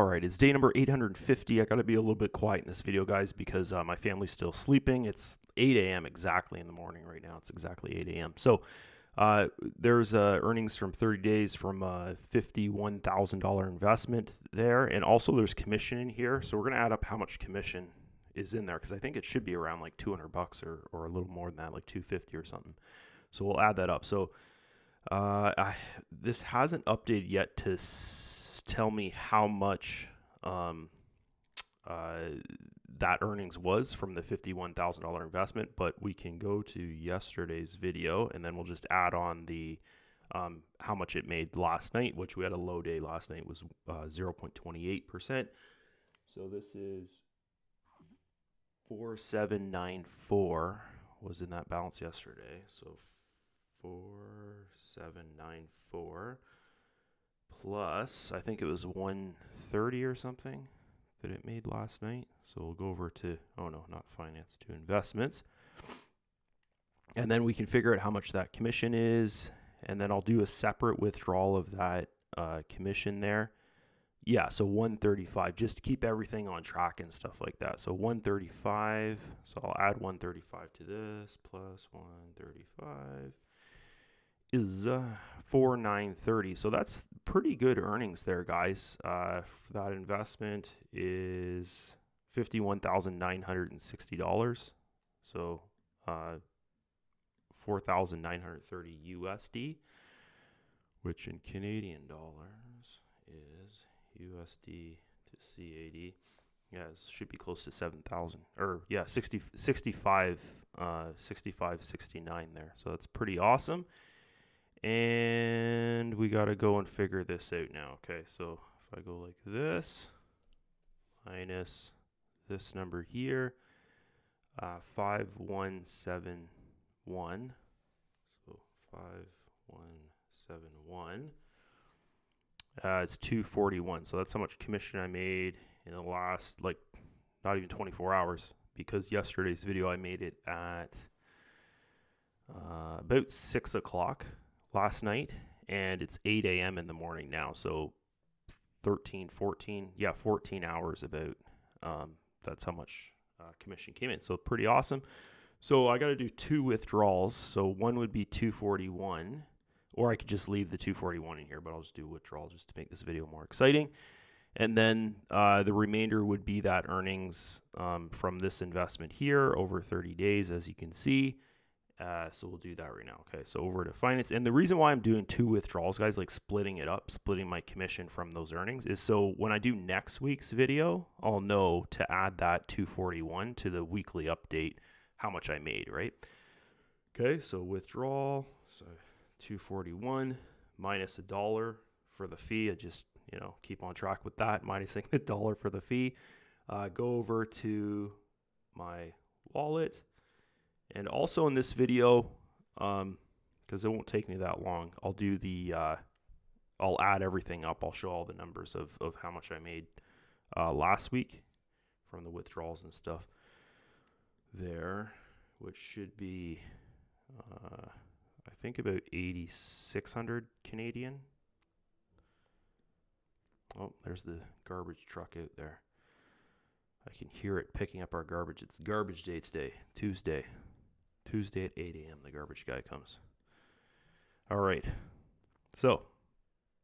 All right, it's day number 850. I got to be a little bit quiet in this video, guys, because uh, my family's still sleeping. It's 8 a.m. exactly in the morning right now. It's exactly 8 a.m. So uh, there's uh, earnings from 30 days from a $51,000 investment there. And also there's commission in here. So we're going to add up how much commission is in there because I think it should be around like 200 bucks or, or a little more than that, like 250 or something. So we'll add that up. So uh, I, this hasn't updated yet to tell me how much um, uh, that earnings was from the $51,000 investment, but we can go to yesterday's video and then we'll just add on the um, how much it made last night, which we had a low day last night was uh, 0.28%. So this is 4794 was in that balance yesterday. So 4794 plus, I think it was 130 or something that it made last night. So we'll go over to, oh no, not finance, to investments. And then we can figure out how much that commission is. And then I'll do a separate withdrawal of that uh, commission there. Yeah, so 135, just to keep everything on track and stuff like that. So 135, so I'll add 135 to this, plus 135 is uh, 4930 so that's pretty good earnings there guys. Uh, that investment is $51960 so uh, 4930 usd which in canadian dollars is usd to cad yeah it should be close to 7000 or yeah 60 65 uh 65 69 there. So that's pretty awesome and we got to go and figure this out now. Okay, so if I go like this, minus this number here, uh, 5171. So 5171. Uh, it's 241. So that's how much commission I made in the last, like, not even 24 hours because yesterday's video I made it at uh, about 6 o'clock last night and it's 8 a.m. in the morning now. So 13, 14, yeah, 14 hours about. Um, that's how much uh, commission came in. So pretty awesome. So I got to do two withdrawals. So one would be 241, or I could just leave the 241 in here, but I'll just do withdrawal just to make this video more exciting. And then uh, the remainder would be that earnings um, from this investment here over 30 days, as you can see. Uh, so we'll do that right now. Okay, so over to finance. And the reason why I'm doing two withdrawals, guys, like splitting it up, splitting my commission from those earnings, is so when I do next week's video, I'll know to add that 241 to the weekly update, how much I made, right? Okay, so withdrawal, so 241 minus a dollar for the fee. I just, you know, keep on track with that, minusing the dollar for the fee. Uh, go over to my wallet and also in this video, because um, it won't take me that long, I'll do the, uh, I'll add everything up. I'll show all the numbers of, of how much I made uh, last week from the withdrawals and stuff there, which should be, uh, I think about 8,600 Canadian. Oh, there's the garbage truck out there. I can hear it picking up our garbage. It's garbage day today, Tuesday. Tuesday at 8 a.m. The garbage guy comes. All right. So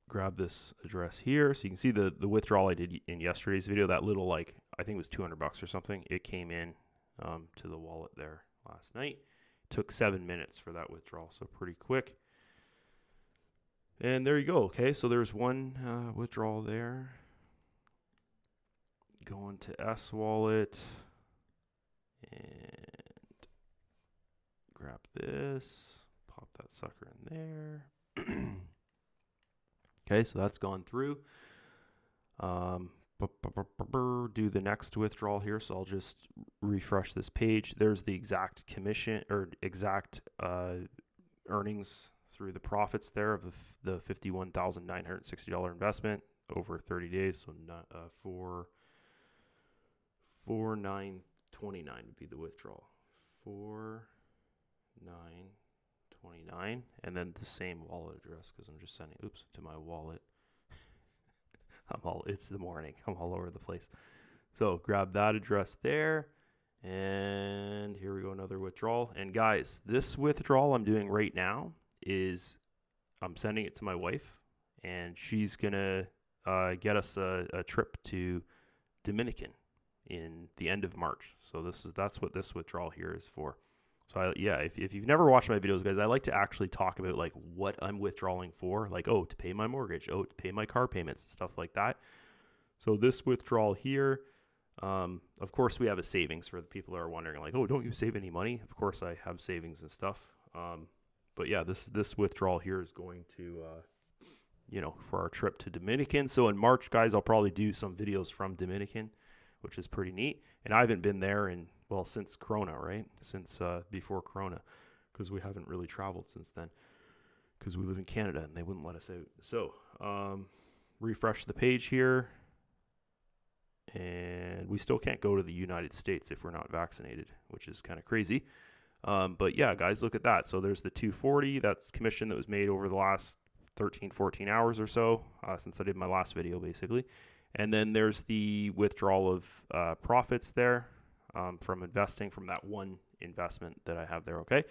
grab this address here. So you can see the, the withdrawal I did in yesterday's video. That little like, I think it was 200 bucks or something. It came in um, to the wallet there last night. It took seven minutes for that withdrawal. So pretty quick. And there you go. Okay. So there's one uh, withdrawal there. Going to S wallet. And grab this, pop that sucker in there. okay, so that's gone through. Um, do the next withdrawal here. So I'll just refresh this page. There's the exact commission or exact uh, earnings through the profits there of the $51,960 investment over 30 days. So not, uh, four, four nine twenty nine would be the withdrawal. Four nine twenty nine, and then the same wallet address because I'm just sending oops to my wallet. I'm all it's the morning. I'm all over the place. So grab that address there. And here we go, another withdrawal. And guys, this withdrawal I'm doing right now is I'm sending it to my wife, and she's gonna uh, get us a, a trip to Dominican in the end of March. So this is that's what this withdrawal here is for. So I, yeah, if, if you've never watched my videos, guys, I like to actually talk about like what I'm withdrawing for, like oh to pay my mortgage, oh to pay my car payments, stuff like that. So this withdrawal here, um, of course, we have a savings for the people that are wondering like, oh, don't you save any money? Of course, I have savings and stuff. Um, but yeah, this this withdrawal here is going to, uh, you know, for our trip to Dominican. So in March, guys, I'll probably do some videos from Dominican, which is pretty neat. And I haven't been there in well since Corona, right? Since uh, before Corona, because we haven't really traveled since then. Because we live in Canada and they wouldn't let us out. So um, refresh the page here and we still can't go to the United States if we're not vaccinated, which is kind of crazy. Um, but yeah, guys, look at that. So there's the 240. That's commission that was made over the last 13, 14 hours or so uh, since I did my last video, basically. And then there's the withdrawal of uh, profits there um, from investing from that one investment that I have there. Okay.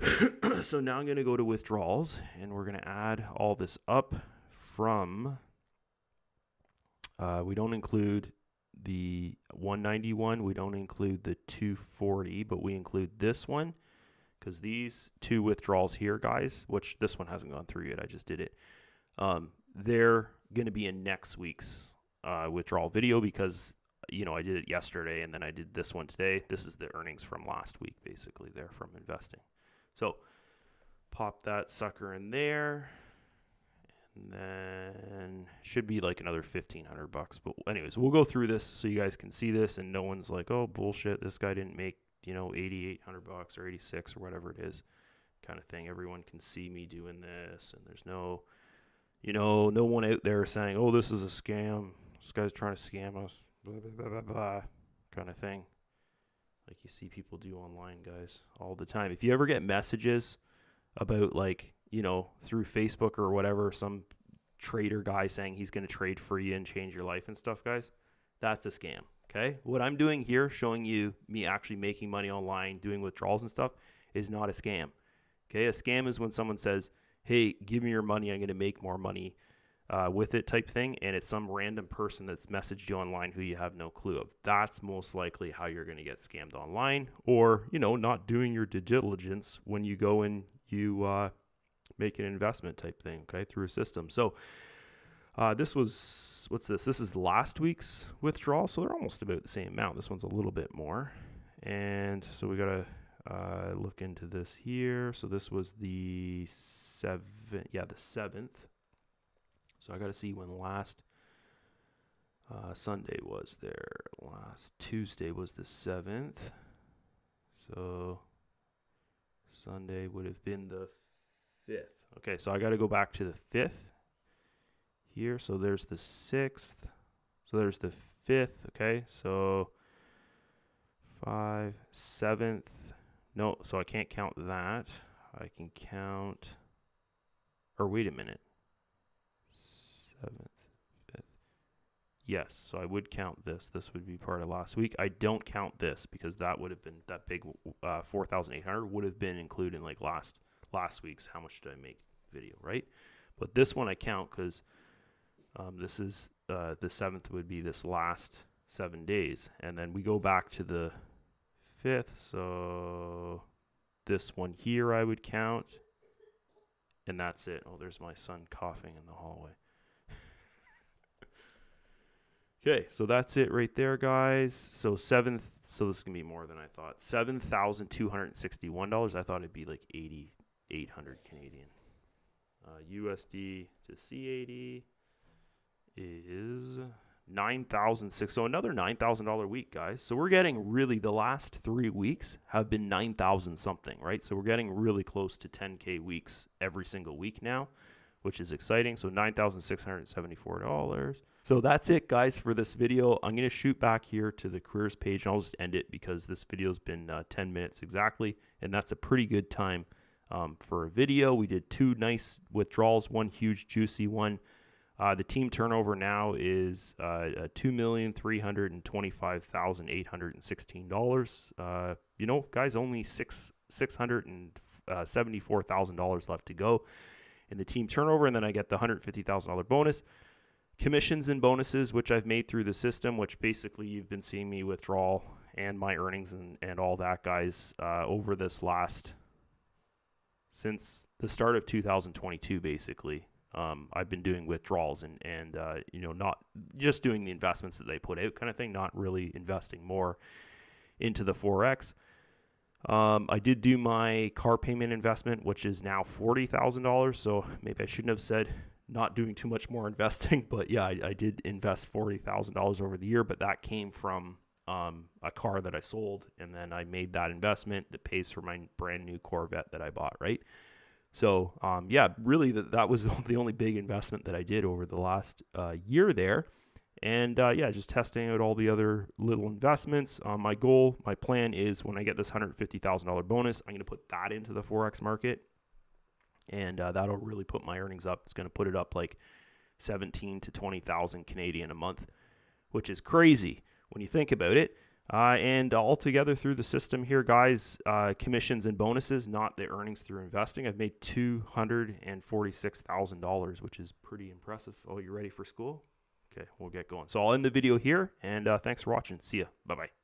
so now I'm going to go to withdrawals and we're going to add all this up from uh, we don't include the 191. We don't include the 240, but we include this one because these two withdrawals here, guys, which this one hasn't gone through yet. I just did it. Um, they're going to be in next week's uh, withdrawal video because you know I did it yesterday and then I did this one today. This is the earnings from last week, basically. There from investing. So pop that sucker in there. And then should be like another 1500 bucks. But anyways, we'll go through this so you guys can see this and no one's like, "Oh, bullshit, this guy didn't make, you know, 8800 bucks or 86 or whatever it is." kind of thing. Everyone can see me doing this and there's no you know, no one out there saying, "Oh, this is a scam. This guy's trying to scam us." Blah blah blah blah blah kind of thing. Like you see people do online, guys, all the time. If you ever get messages about like you know, through Facebook or whatever, some trader guy saying he's going to trade for you and change your life and stuff, guys, that's a scam. Okay. What I'm doing here, showing you me actually making money online, doing withdrawals and stuff, is not a scam. Okay. A scam is when someone says, hey, give me your money, I'm going to make more money. Uh, with it type thing, and it's some random person that's messaged you online who you have no clue of. That's most likely how you're going to get scammed online, or you know, not doing your due diligence when you go and you uh, make an investment type thing, okay, through a system. So uh, this was, what's this? This is last week's withdrawal. So they're almost about the same amount. This one's a little bit more. And so we got to uh, look into this here. So this was the seventh, yeah, the seventh. So I got to see when last uh, Sunday was there. Last Tuesday was the seventh. So Sunday would have been the fifth. Okay, so I got to go back to the fifth here. So there's the sixth. So there's the fifth. Okay, so five, seventh. No, so I can't count that. I can count. Or wait a minute. Seventh, fifth. Yes, so I would count this. This would be part of last week. I don't count this because that would have been that big uh, 4,800 would have been included in like last last week's how much did I make video, right? But this one I count because um, this is uh, the seventh would be this last seven days, and then we go back to the fifth. So this one here I would count, and that's it. Oh, there's my son coughing in the hallway. Okay, so that's it right there, guys. So seventh. So this is gonna be more than I thought. Seven thousand two hundred sixty-one dollars. I thought it'd be like eighty 800 Canadian. Uh, USD to CAD is 9,006. So another $9,000 week, guys. So we're getting really the last three weeks have been 9,000 something, right? So we're getting really close to 10K weeks every single week now, which is exciting. So $9,674. So that's it, guys, for this video. I'm going to shoot back here to the careers page and I'll just end it because this video has been uh, 10 minutes exactly. And that's a pretty good time um, for a video. We did two nice withdrawals, one huge juicy one. Uh, the team turnover now is uh, two million three hundred and twenty-five thousand eight hundred and sixteen dollars. Uh, you know, guys, only six six hundred and uh, seventy-four thousand dollars left to go in the team turnover, and then I get the hundred fifty thousand dollar bonus, commissions and bonuses, which I've made through the system, which basically you've been seeing me withdraw and my earnings and and all that, guys, uh, over this last since the start of 2022, basically um, I've been doing withdrawals and and uh, you know not just doing the investments that they put out kind of thing, not really investing more into the forex. Um, I did do my car payment investment, which is now forty thousand dollars. So maybe I shouldn't have said not doing too much more investing, but yeah, I, I did invest forty thousand dollars over the year. But that came from um, a car that I sold, and then I made that investment that pays for my brand new Corvette that I bought. Right. So um, yeah, really that that was the only big investment that I did over the last uh, year there, and uh, yeah, just testing out all the other little investments. Um, my goal, my plan is when I get this hundred fifty thousand dollar bonus, I'm going to put that into the forex market, and uh, that'll really put my earnings up. It's going to put it up like seventeen to twenty thousand Canadian a month, which is crazy when you think about it. Uh, and altogether through the system here, guys, uh, commissions and bonuses, not the earnings through investing, I've made $246,000, which is pretty impressive. Oh, you ready for school? Okay, we'll get going. So I'll end the video here, and uh, thanks for watching. See ya. Bye bye.